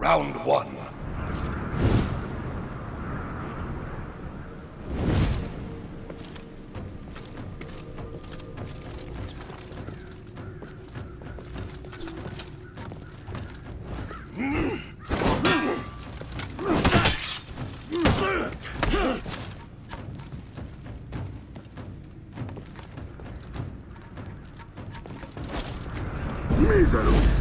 Round one. Mísero.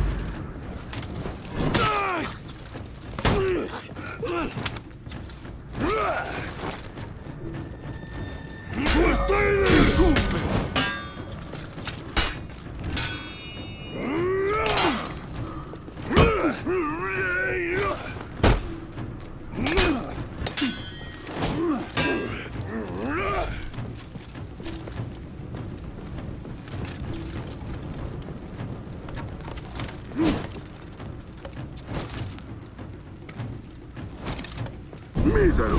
Mísero.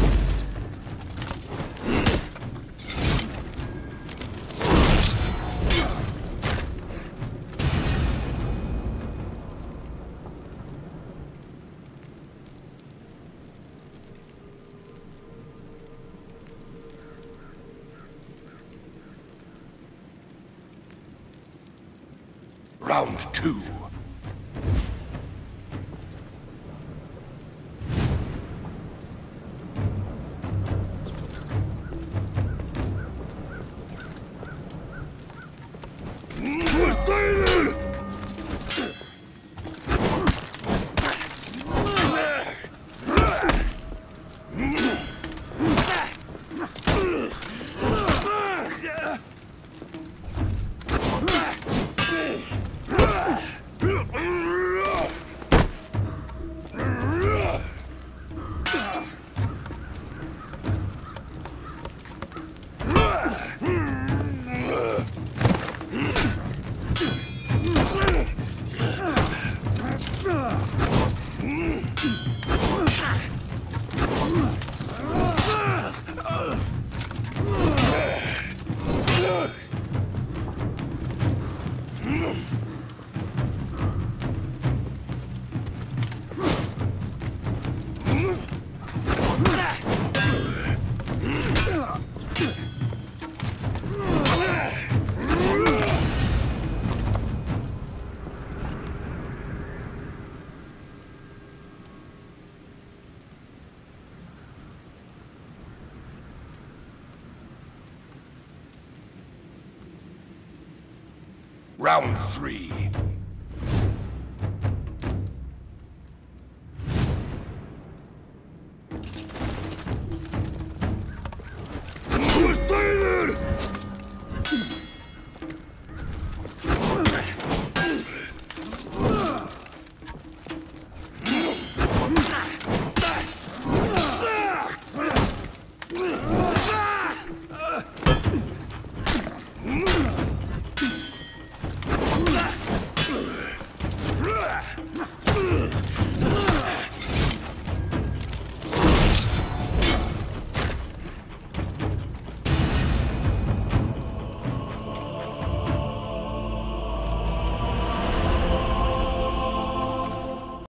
Round two. Ugh! Round three.